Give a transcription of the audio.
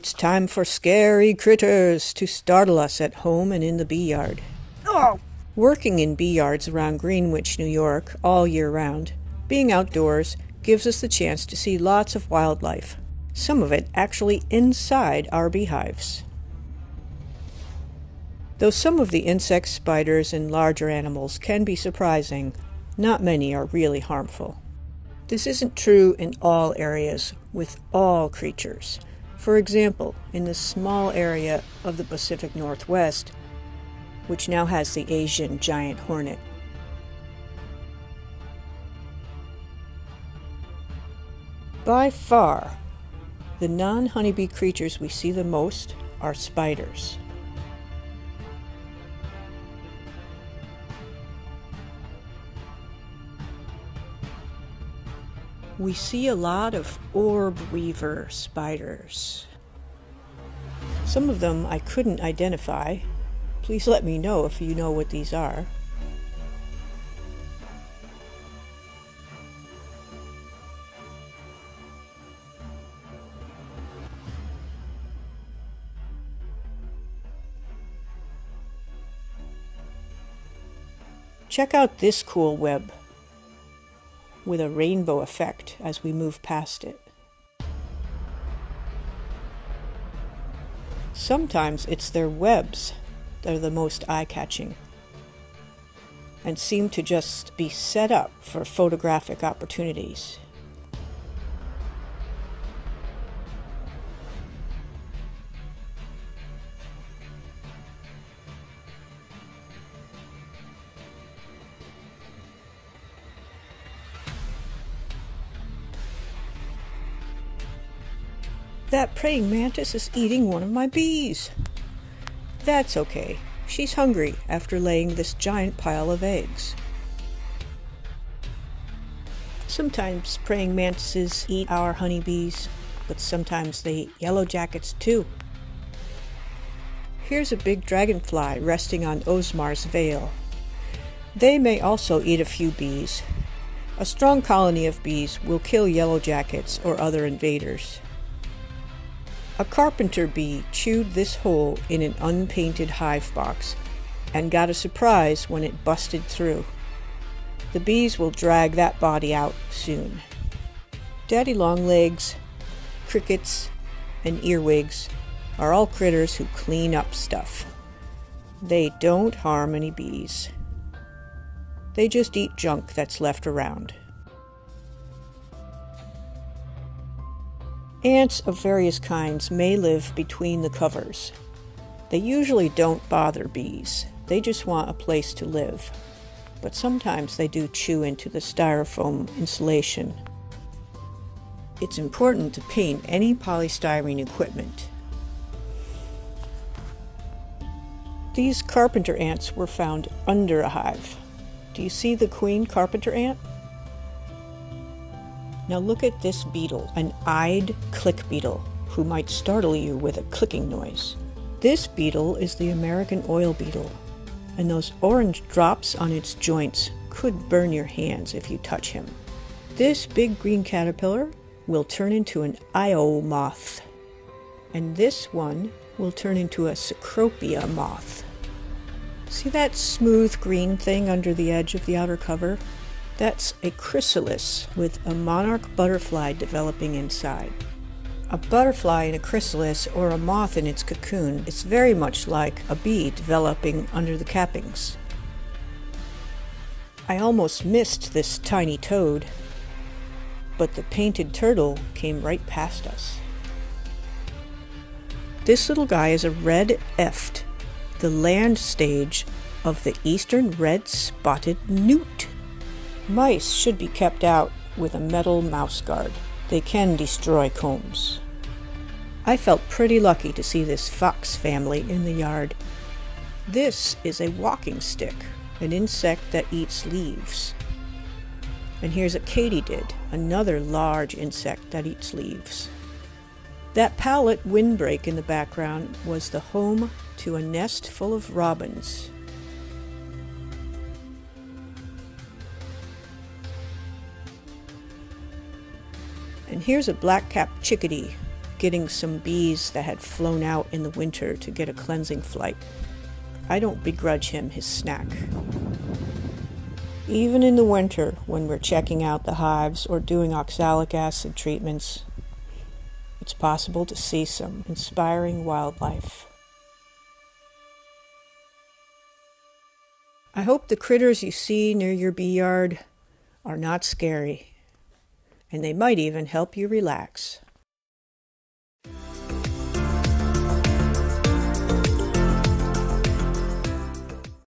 It's time for scary critters to startle us at home and in the bee yard. Oh, Working in bee yards around Greenwich, New York, all year round, being outdoors gives us the chance to see lots of wildlife, some of it actually inside our beehives. Though some of the insects, spiders, and larger animals can be surprising, not many are really harmful. This isn't true in all areas with all creatures. For example, in the small area of the Pacific Northwest, which now has the Asian giant hornet. By far, the non honeybee creatures we see the most are spiders. We see a lot of orb weaver spiders. Some of them I couldn't identify. Please let me know if you know what these are. Check out this cool web with a rainbow effect as we move past it. Sometimes it's their webs that are the most eye catching and seem to just be set up for photographic opportunities. That praying mantis is eating one of my bees. That's okay. She's hungry after laying this giant pile of eggs. Sometimes praying mantises eat our honeybees, but sometimes they eat yellow jackets too. Here's a big dragonfly resting on Osmar's veil. They may also eat a few bees. A strong colony of bees will kill yellow jackets or other invaders. A carpenter bee chewed this hole in an unpainted hive box and got a surprise when it busted through. The bees will drag that body out soon. Daddy longlegs, crickets, and earwigs are all critters who clean up stuff. They don't harm any bees. They just eat junk that's left around. Ants of various kinds may live between the covers. They usually don't bother bees, they just want a place to live. But sometimes they do chew into the styrofoam insulation. It's important to paint any polystyrene equipment. These carpenter ants were found under a hive. Do you see the queen carpenter ant? Now look at this beetle, an eyed click beetle, who might startle you with a clicking noise. This beetle is the American oil beetle, and those orange drops on its joints could burn your hands if you touch him. This big green caterpillar will turn into an Io moth, and this one will turn into a Cecropia moth. See that smooth green thing under the edge of the outer cover? That's a chrysalis with a monarch butterfly developing inside. A butterfly in a chrysalis or a moth in its cocoon is very much like a bee developing under the cappings. I almost missed this tiny toad, but the painted turtle came right past us. This little guy is a red eft, the land stage of the eastern red spotted newt. Mice should be kept out with a metal mouse guard. They can destroy combs. I felt pretty lucky to see this fox family in the yard. This is a walking stick, an insect that eats leaves. And here's a katydid, another large insect that eats leaves. That pallet windbreak in the background was the home to a nest full of robins. And here's a black-capped chickadee, getting some bees that had flown out in the winter to get a cleansing flight. I don't begrudge him his snack. Even in the winter, when we're checking out the hives or doing oxalic acid treatments, it's possible to see some inspiring wildlife. I hope the critters you see near your bee yard are not scary, and they might even help you relax.